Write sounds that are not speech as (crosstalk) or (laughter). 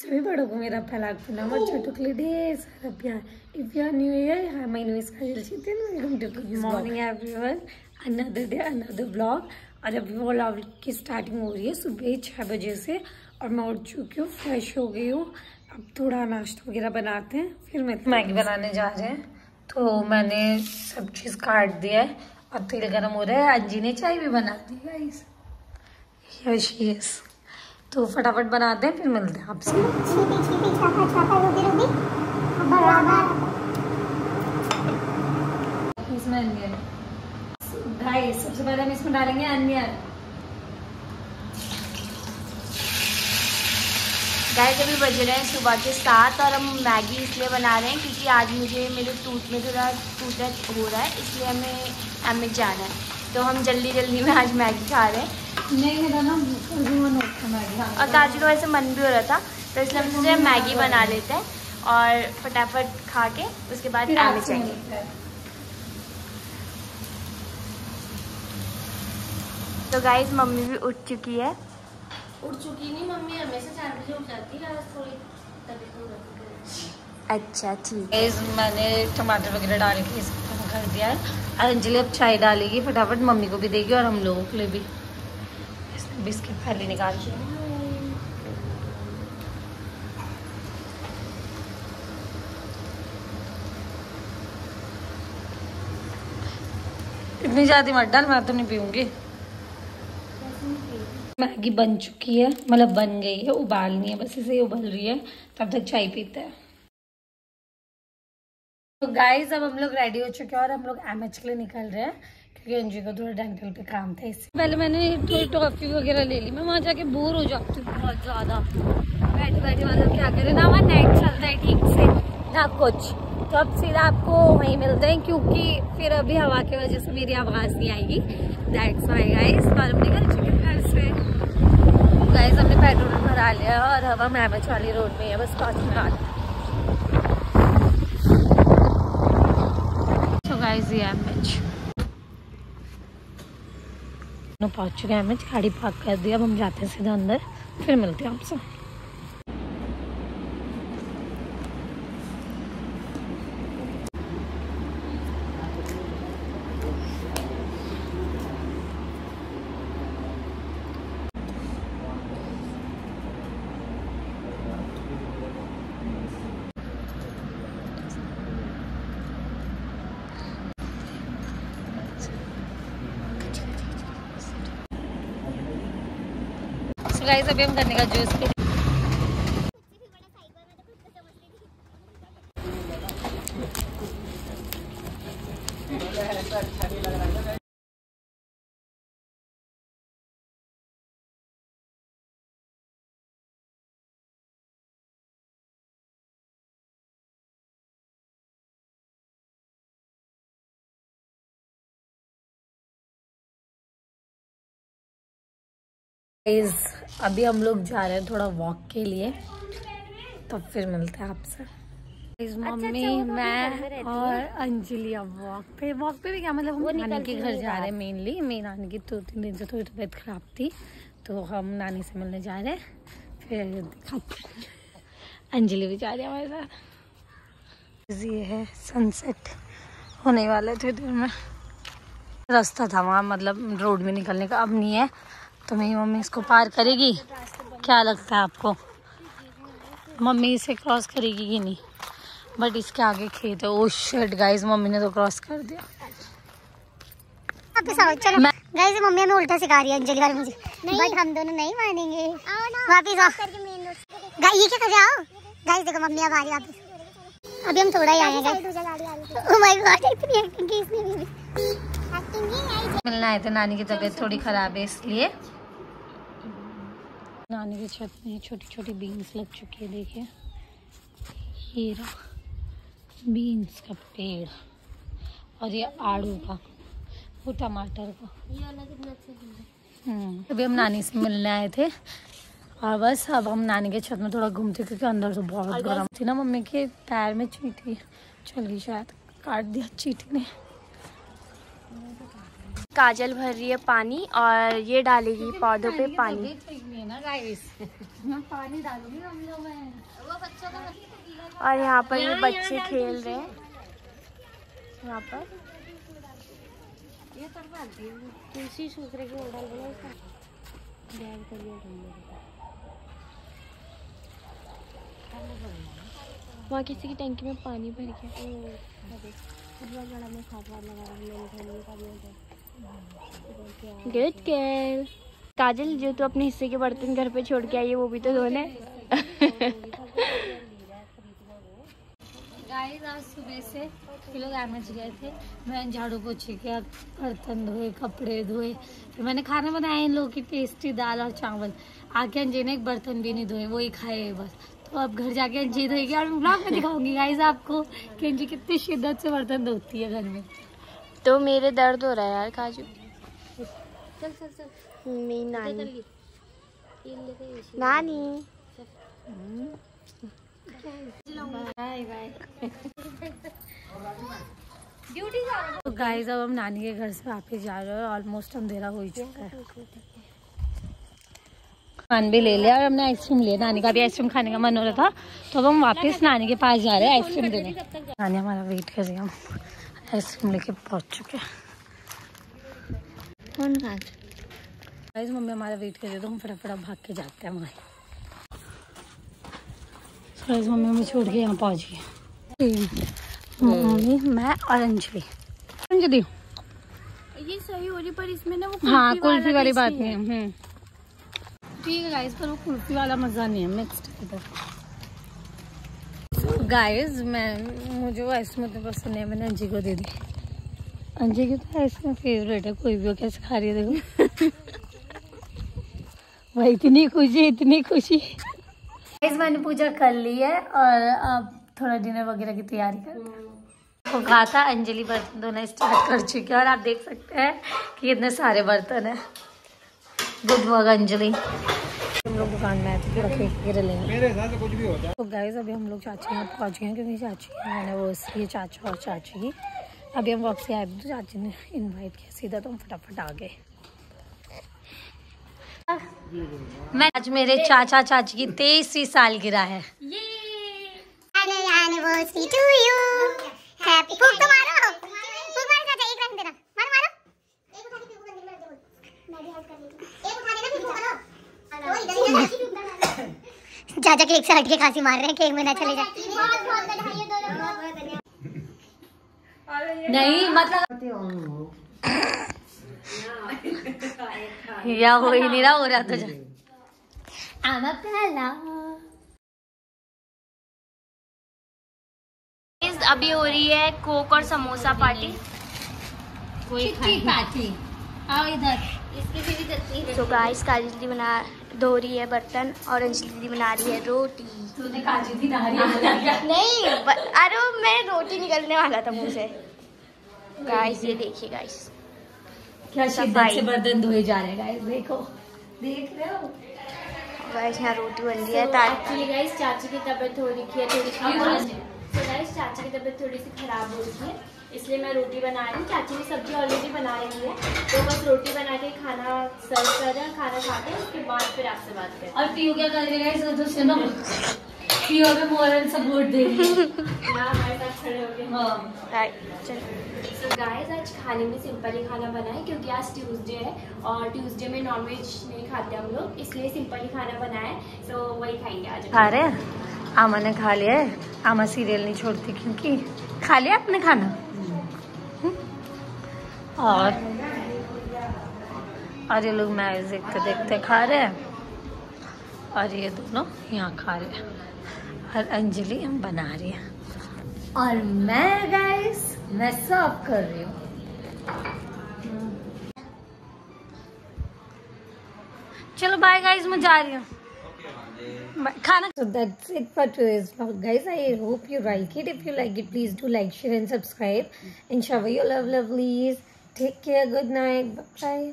सभी बड़ों को मेरा पहला प्रणाम और छोटों के लिए ढेर सारा प्यार। If you are new here hi my name is Kajal Sheetal welcome to good morning everyone another day another blog और अभी व्लॉग की स्टार्टिंग हो रही है सुबह छः बजे से। और मैं उठ चुकी हूँ फ्रेश हो गई हूँ। अब थोड़ा नाश्ता वगैरह बनाते हैं फिर मैं मैगी बनाने जा रहे हैं। तो मैंने सब चीज़ काट दिया है और तेल गर्म हो रहा है। अंजी ने चाय भी बना दी गाइस यस यस तो फटाफट बनाते हैं, फिर मिलते हैं आपसे। इसमें अनियन। गाइस सबसे पहले हम इसमें डालेंगे अनियन। गाइस, अभी बज रहे हैं सुबह के साथ और हम मैगी इसलिए बना रहे हैं क्योंकि आज मुझे, मेरे टूथ में थोड़ा टूथ हो रहा है, इसलिए हमें एम जाना है। तो हम जल्दी जल्दी में आज मैगी खा रहे हैं। नहीं मेरा ना मन होता है मैगी खाने और काजू का वैसे मन भी हो रहा था तो इसलिए हम सोचे मैगी बना लेते हैं और फटाफट खा के उसके बाद आपसे जाएँगे तो गाइस मम्मी भी उठ चुकी है। उठ चुकी नहीं मम्मी हमेशा चार बजे उठ जाती है आज थोड़ी तबीयत हो जाती है अच्छा ठीक। गाइस मैंने टमाटर वगैरह डाल के इसे खत्म कर दिया है। और अंजलि अब चाय डालेगी फटाफट मम्मी को भी देगी और हम लोगों के लिए भी। बिस्किट पहले निकाल दिया इतनी ज़्यादा मत डाल, मैं तो नहीं पीऊँगी। मैगी बन चुकी है मतलब बन गई है, उबालनी है, बस इसे उबल रही है, तब तक चाय पीते हैं। तो गाइस अब हम लोग रेडी हो चुके हैं और हम लोग एमएच के लिए निकल रहे हैं। क्योंकि अंजू को थोड़ा डेंटल पे काम था इससे। पहले मैंने थोड़ी टॉफी वगैरह ले ली, मैं वहाँ जाके बोर हो जाती हूँ बहुत ज़्यादा। बैठे बैठे मतलब क्या करें? ना हमारा नेट चलता है ठीक से। ना कुछ। तो अब सीधा आपको वहीं मिलते हैं, क्योंकि फिर अभी हवा की वजह से मेरी आवाज़ नहीं आएगी। दैट्स वाई गाइस और हम निकल चुके घर से। गाइस हमने पेट्रोल भरा लिया और हवा मैमच वाली रोड में है बस पाँच बाद तो गाइस ये एमएच पहुँच चुके हैं। हमें गाड़ी पार्क कर दी। अब हम जाते हैं सीधा अंदर। फिर मिलते हैं आपसे। गाइस अभी हम करने का जूस पी गाइस अभी हम लोग जा रहे हैं थोड़ा वॉक के लिए। तब फिर मिलते हैं आपसे। गाइस मम्मी मैं और अंजलि अब वॉक पे। वॉक पे भी क्या मतलब हम नानी के घर जा रहे हैं मेनली मेरी नानी की दो तीन दिन से थोड़ी तबीयत खराब थी तो हम नानी से मिलने जा रहे हैं। फिर दिखाते अंजलि भी जा रही है हमारे साथ। ये है सनसेट होने वाले थे देर में। रास्ता था वहाँ मतलब रोड में निकलने का। अब नहीं है। तो मेरी मम्मी इसको पार करेगी। क्या लगता है आपको? मम्मी इसे क्रॉस करेगी कि नहीं? बट इसके आगे खेत है। ओ शिट गाइस मम्मी ने तो क्रॉस कर दिया। वापस आओ चलो गाइस मम्मी हमें उल्टा सिखा रही है अंजलि वाली मुझे। बट हम दोनों नहीं मानेंगे। वापस आओ। ये क्या कर रहे हो? गाइस देखो मम्मी अब आ रही है वापस। अभी हम थोड़ा ही आए हैं ओह माय गॉड इतनी एक्टिंग की इसने भी। मिलना आए थे नानी की तबीयत थोड़ी खराब है इसलिए। नानी की छत में छोटी छोटी बीन्स लग चुकी है देखिए। ये रहा बीन्स का पेड़ और ये आड़ू का वो टमाटर का। हम्म, अभी हम नानी से मिलने आए थे। और बस अब हम नानी के छत में थोड़ा घूमते क्योंकि अंदर तो बहुत गर्म थी ना मम्मी के पैर में चीटी चल गई शायद काट दिया चीटी ने। काजल भर रही है पानी और ये डालेगी पौधों पे पानी। गाइस पानी डालूँगी गमलों में वो और यहाँ पर ये बच्चे खेल रहे हैं। यहाँ पर। ये तुलसी डाल बैग करिए वहाँ किसी की टंकी में पानी भर गया। हूँ गुड गर्ल काजल जो तो अपने हिस्से के बर्तन घर पे छोड़ के आई है वो भी तो धोने। गाइस आज सुबह से ये लोग एमएच गए थे। मैं झाड़ू पोछी किया बर्तन धोए कपड़े धोए। फिर मैंने खाना बनाया इन लोगों की टेस्टी दाल और चावल। आके अंजी ने एक बर्तन भी नहीं धोए वही खाए बस। तो अब घर जाके अंजी धोएगी और ब्लॉग में दिखाऊँगी गाइस आपको कि अंजी कितनी शिद्दत से बर्तन धोती है घर में। तो मेरे दर्द हो रहा है यार काजू। चल चल चल। मेरी नानी. नानी. Bye bye. तो गाइस अब हम नानी के घर से वापस जा रहे हैं ऑलमोस्ट अंधेरा हो ही चुका है। खान भी ले लिया और हमने आइसक्रीम लिया। नानी का भी आइसक्रीम खाने का मन हो रहा था। तो अब हम वापस नानी के पास जा रहे हैं आइसक्रीम देने। नानी हमारा वेट कर रही है। हम आइसक्रीम लेके पहुँच चुके हैं। कौन खा गाइस मम्मी हमारा वेट कर रही तो हम फटाफट भाग के जाते हैं वहाँ। गाइस मम्मी हमें छोड़ के यहाँ पहुँच गई। मम्मी मैं और अंजलि। अंजलि। ये सही हो रही पर इसमें ना वो हाँ कुल्फी वाली बात नहीं है हम्म। ठीक है गाइस पर वो कुल्फी वाला मज़ा नहीं है मिक्स्ड इधर। गाइस मैं मुझे वो आइसक्रीम इतनी पसंद है मैंने अंजी को दे दी। अंजी की तो आइसक्रीम फेवरेट है कोई भी हो कैसे खा रही है देखो। (laughs) भाई इतनी खुशी इतनी खुशी। गाइस मैंने पूजा कर ली है और अब थोड़ा डिनर वगैरह की तैयारी कर तो कहा था अंजलि बर्तन धोना स्टार्ट कर चुकी है और आप देख सकते हैं कि इतने सारे बर्तन हैं। Good work Anjali. हम लोग दुकान में आए थे थोड़ा केक वगैरह लेंगे। मेरे हिसाब से कुछ भी होता है। तो गाइस अभी हम लोग चाची यहाँ पहुँच गए हैं क्योंकि चाची की एनिवर्सरी है चाचा और चाची की। अभी हम वक्त से आए थे तो चाची ने इनवाइट किया सीधा तो हम फटाफट आ गए। मैं आज मेरे चाचा चाची की तेईसवीं सालगिरह है। एनिवर्सरी टू यू हैप्पी फूक तो चाचा एक रंग देना मारो मारो। एक उठा के फूक अंदर दे मैं भी हेल्प कर लेती हूँ। एक उठा देना फिर फूक करो इधर इधर चाचा केक से हट के खांसी मार रहे हैं केक में ना चले जाए। बहुत बहुत बधाई दोनों बहुत बहुत धन्यवाद नहीं मतलब या हो ही नहीं रहा हो रहा तुझे आना पहला अभी हो रही है कोक और समोसा पार्टी चिट्ठी पार्टी आओ इधर इसकी भी तो गाइस काजल दी बना धो रही है बर्तन और अंजलि दी बना रही है रोटी तूने नहीं अरे मैं रोटी निकलने वाला था से गाइस ये देखिए गाइस क्या शिद्दत से बर्तन धोए जा रहे हैं गाइस देखो देख रहे हो? गाइस यहाँ रोटी बन रही है एक्चुअली गाइस चाची की तबीयत हो रखी है थोड़ी सी तो गाइस चाची की तबीयत थोड़ी सी खराब हो रही है इसलिए मैं रोटी बना रही हूँ। चाची ने सब्ज़ी ऑलरेडी बना रही है तो बस रोटी बना के खाना सर्व कर रहे हैं खाना खाते हैं उसके बाद फिर आपसे बात करें और पीयू क्या कर रही है तो सुनो मोरल सपोर्ट दे रही है यहाँ हमारे साथ खड़े हो गए। हाँ। तो गाइस आज खाने में सिंपल ही खाना बना है क्योंकि आज ट्यूसडे है और ट्यूसडे में नॉनवेज नहीं खाते हम लोग इसलिए सिंपल ही खाना बना है। तो वही खाएँगे आज। खा रहे हैं? आमा ने खा लिया है। आमा सीरियल नहीं छोड़ती क्योंकि खा लिया आपने खाना? हम्म? और? और ये लोग देखते देखते खा रहे हैं। और ये दोनों यहाँ खा रहे हैं। और अंजलि हम बना रहे हैं। और मैं गाइस मैं सर्व कर रही हूँ। चलो बाय गाइस मैं जा रही हूँ। खाना। So that's it for today guys I hope you like it if you like it please do like share and subscribe and show you love love take care good night bye